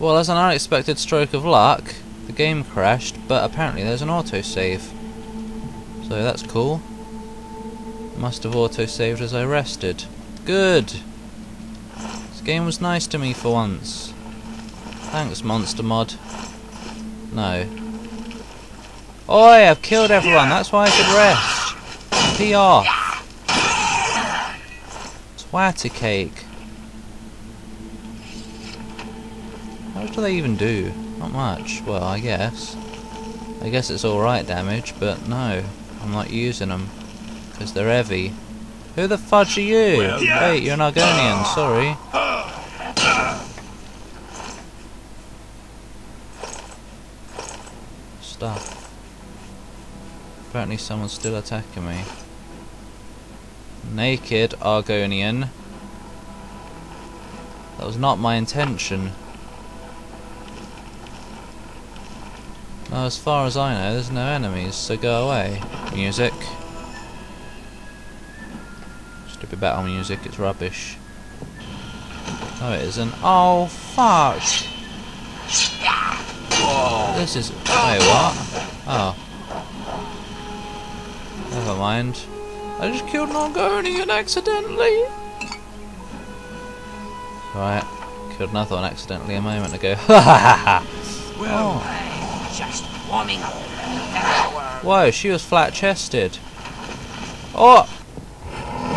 Well, as an unexpected stroke of luck, the game crashed, but apparently there's an autosave. So that's cool. Must have autosaved as I rested. Good! This game was nice to me for once. Thanks, Monster Mod. No. Oi, I've killed everyone, that's why I could rest. Pee off. Twatty cake. How much do they even do? Not much. Well, I guess. I guess it's alright damage, but no. I'm not using them. Because they're heavy. Who the fudge are you? Well, Wait, you're an Argonian, sorry. Stuff. Apparently someone's still attacking me. Naked Argonian. That was not my intention. Now, as far as I know, there's no enemies, so go away. Music. Stupid battle music, it's rubbish. No, it isn't. Oh, fuck! This is. Wait, what? Oh. Never mind. I just killed an Argonian accidentally! Right. Killed another one accidentally a moment ago. Ha ha ha! Well, Oh. Just warming up. Whoa, she was flat chested. Oh!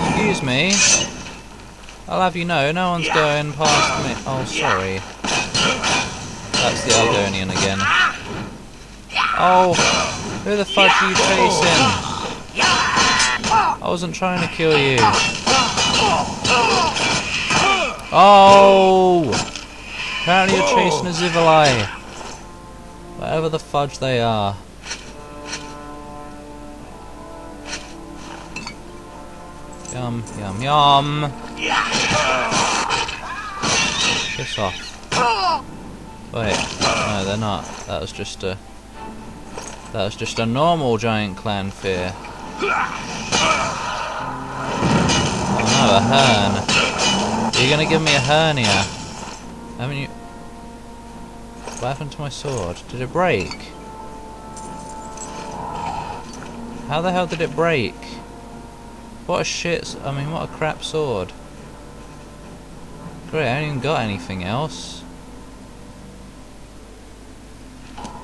Excuse me. I'll have you know, no one's going past me. Oh, sorry. That's the Argonian again. Oh! Who the fuck are you chasing? I wasn't trying to kill you. Oh! Apparently you're chasing a Xivilai. Whatever the fudge they are. Yum, yum, yum. Piss off. Wait, no, they're not. That was just a. That was just a normal giant Clannfear. Oh no, a hern. You're gonna give me a hernia. Haven't you? What happened to my sword? Did it break? How the hell did it break? What a shit, I mean what a crap sword. Great, I haven't even got anything else.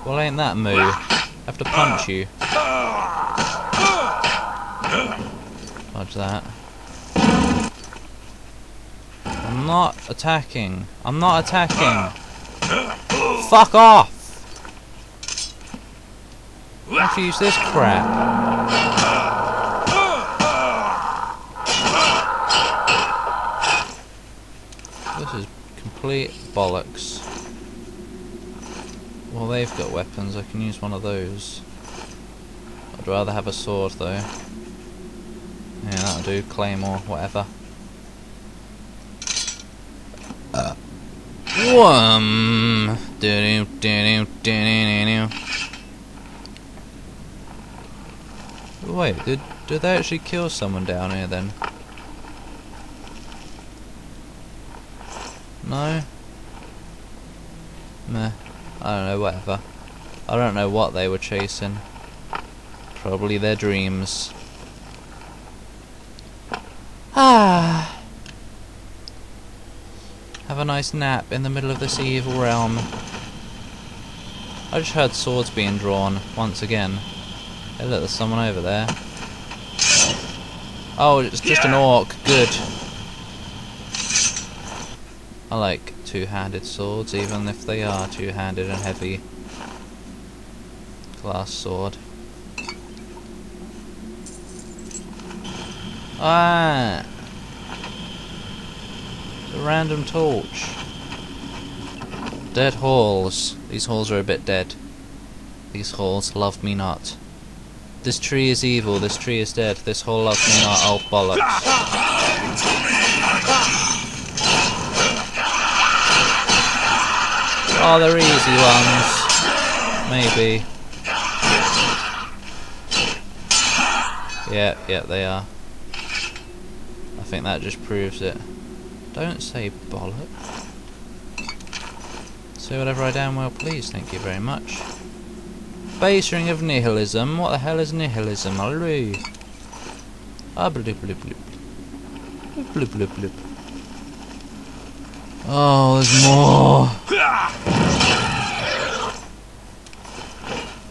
Well ain't that moo? I have to punch you. Dodge that. I'm not attacking. I'm not attacking. Fuck off! Have to use this crap. This is complete bollocks. Well, they've got weapons. I can use one of those. I'd rather have a sword, though. Yeah, that'll do. Claymore, whatever. Uh. Wham! Wait, did did they actually kill someone down here then? No? Meh. I don't know, whatever. I don't know what they were chasing. Probably their dreams. Ah. Have a nice nap in the middle of this evil realm. I just heard swords being drawn once again. Hey look, there's someone over there. Oh, it's just an orc. Good. I like two-handed swords, even if they are two-handed and heavy. Glass sword. Ah! Random torch. Dead halls. These halls are a bit dead. These halls love me not. This tree is evil, this tree is dead, this hall loves me not, oh bollocks. Oh, they're easy ones. Maybe. Yeah, yeah, they are. I think that just proves it. Don't say bollock. Say whatever I damn well please, thank you very much. Base ring of nihilism. What the hell is nihilism? Hallelujah. Ah, bloop, bloop, bloop. Bloop, bloop, bloop. Oh, there's more.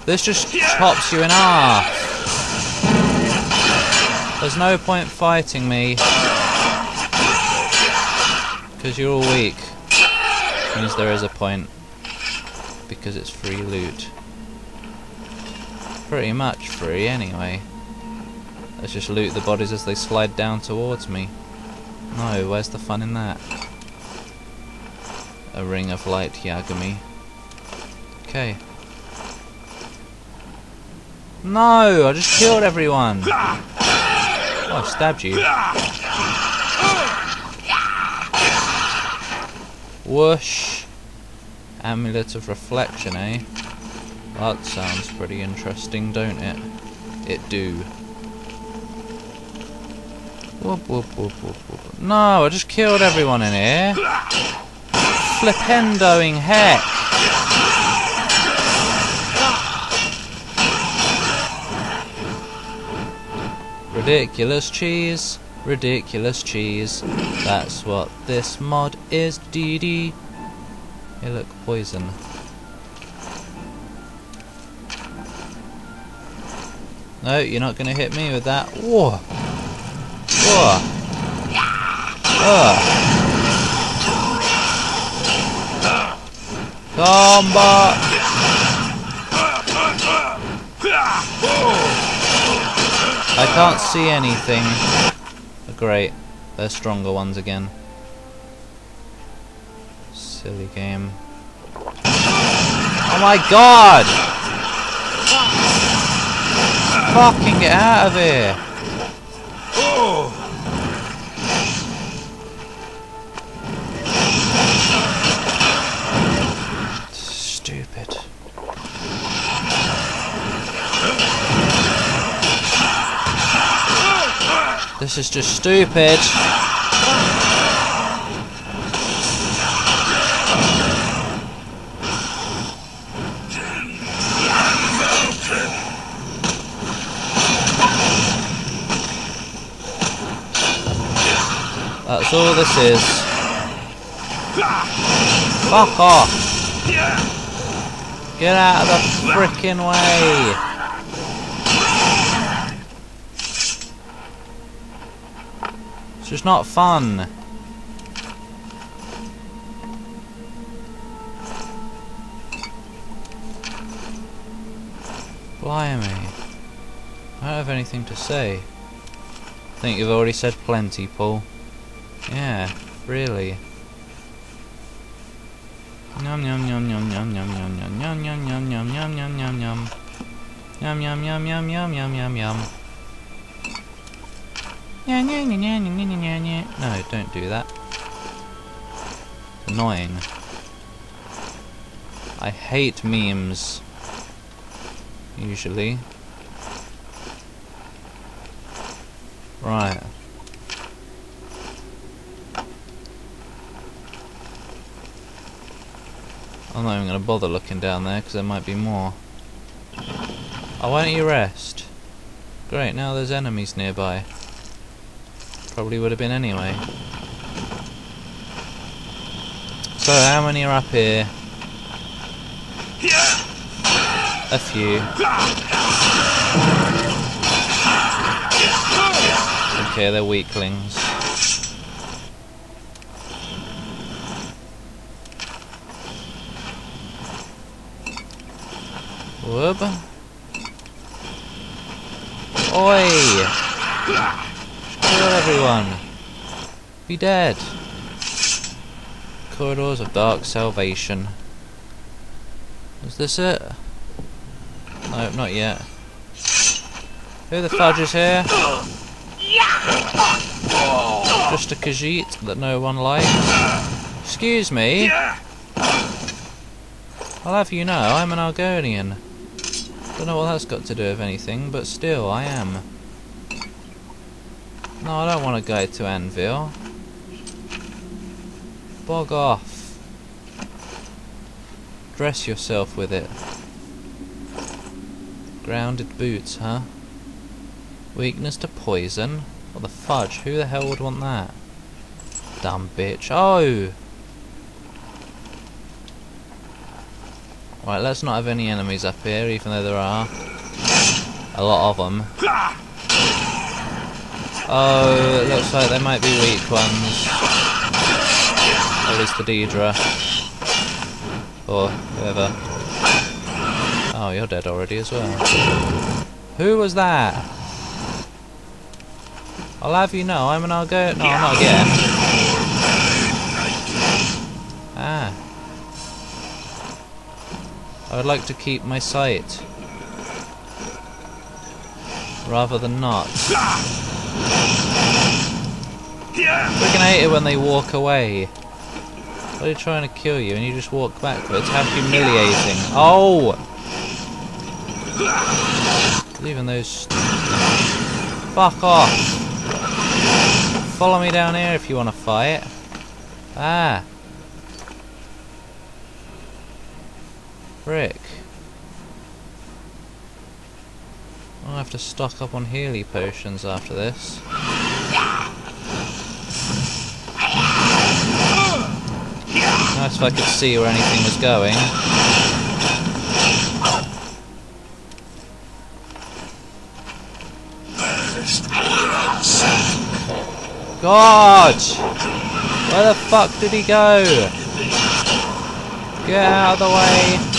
This just chops you in half. There's no point fighting me. Because you're all weak. Means there is a point. Because it's free loot. Pretty much free anyway. Let's just loot the bodies as they slide down towards me. No, where's the fun in that? A ring of light Yagami. Okay. No! I just killed everyone! Oh, I stabbed you. Whoosh! Amulet of Reflection, eh? That sounds pretty interesting, don't it? It do. Whoop, whoop, whoop, whoop, whoop. No, I just killed everyone in here. Flipendoing heck. Ridiculous cheese, ridiculous cheese. That's what this mod is, DD. Hey look, poison. No, you're not to hit me with that. Whoa! Whoa! Ugh. Combat! I can't see anything. Great. They're stronger ones again. Silly game. Oh my god! Fucking get out of here! This is just stupid. That's all this is. Fuck off. Get out of the frickin' way. It's just not fun. Blimey. I don't have anything to say. I think you've already said plenty, Paul. Yeah, really. Yum yum yum yum yum yum yum yum yum yum yum yum yum yum yum yum. Yum yum yum yum yum yum No, don't do that. Annoying. I hate memes. Usually. Right. I'm not even going to bother looking down there because there might be more. Oh, why don't you rest? Great, now there's enemies nearby. Probably would have been anyway. So, how many are up here? A few. Okay, they're weaklings. Whoop. Oi! Kill everyone! Be dead! Corridors of Dark Salvation. Is this it? No, not yet. Who the fudge is here? Just a Khajiit that no one likes. Excuse me. I'll have you know, I'm an Argonian. Don't know what that's got to do with anything, but still, I am. No, I don't want to go to Anvil. Bog off. Dress yourself with it. Grounded boots, huh? Weakness to poison? What the fudge? Who the hell would want that? Dumb bitch. Oh! Right, let's not have any enemies up here, even though there are. A lot of them. Oh, it looks like they might be weak ones. At least the Daedra. Or whoever. Oh, you're dead already as well. Who was that? I'll have you know, I'm an Argo. No, I'm not again. Ah. I would like to keep my sight. Rather than not. Freaking hate it when they walk away. They're trying to kill you and you just walk backwards. How humiliating. Oh! Even those... Fuck off! Follow me down here if you want to fight. Ah! Frick. I'll have to stock up on Healy potions after this. Nice if I could see where anything was going. God! Where the fuck did he go? Get out of the way!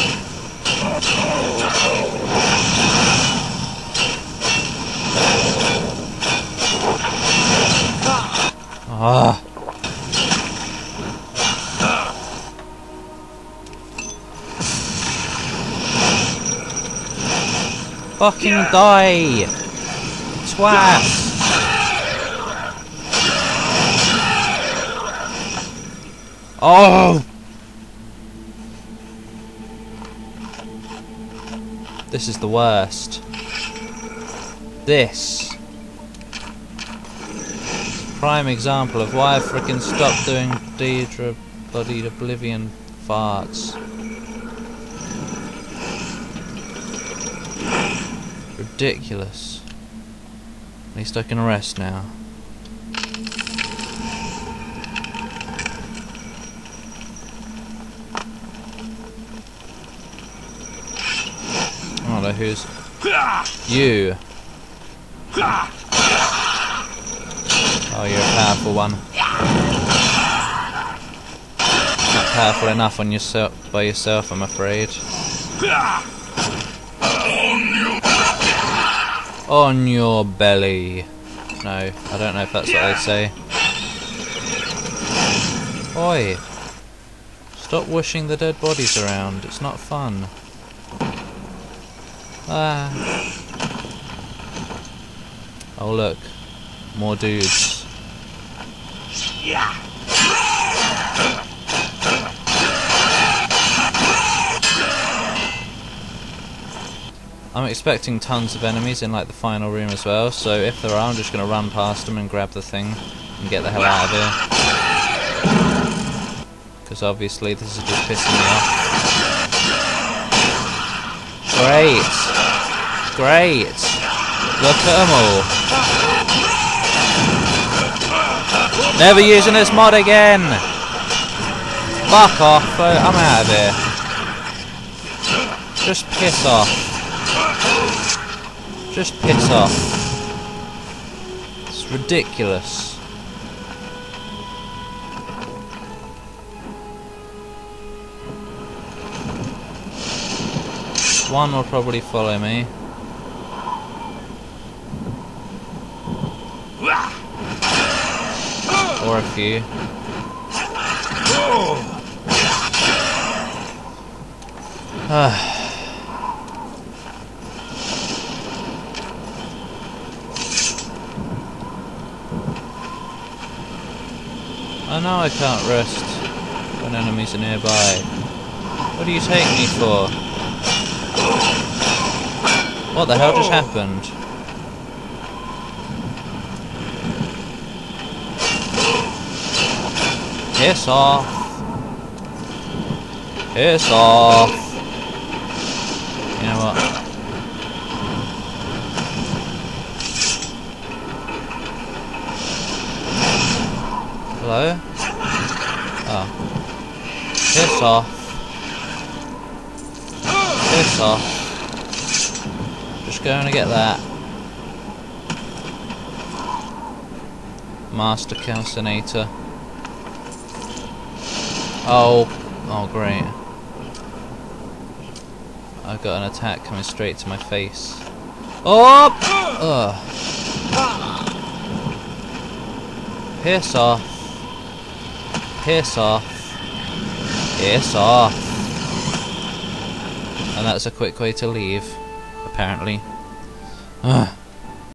Ah! Fucking die! Twat! Oh! This is the worst. This. Prime example of why I freaking stopped doing Daedra bloody Oblivion farts. Ridiculous. At least I can rest now. I who's you. Oh, you're a powerful one. Not powerful enough on yourself by yourself, I'm afraid. On your belly. No, I don't know if that's what they say. Oi! Stop whooshing the dead bodies around. It's not fun. Ah. Oh look, more dudes. I'm expecting tons of enemies in like the final room as well, so if there are, I'm just going to run past them and grab the thing and get the hell out of here. Because obviously this is just pissing me off. Great! Great! Look at them all! Never using this mod again! Fuck off, I'm out of here. Just piss off. Just piss off. It's ridiculous. One will probably follow me. Or a few. I know I can't rest when enemies are nearby. What do you take me for? What the hell just oh. happened? Piss off! Piss off. You know what? Hello? Oh. Piss off. Piss off. Just going to get that. Master Calcinator. Oh, oh great. I've got an attack coming straight to my face. Oh! Ugh. Piss off. Piss off. Piss off. And that's a quick way to leave, apparently.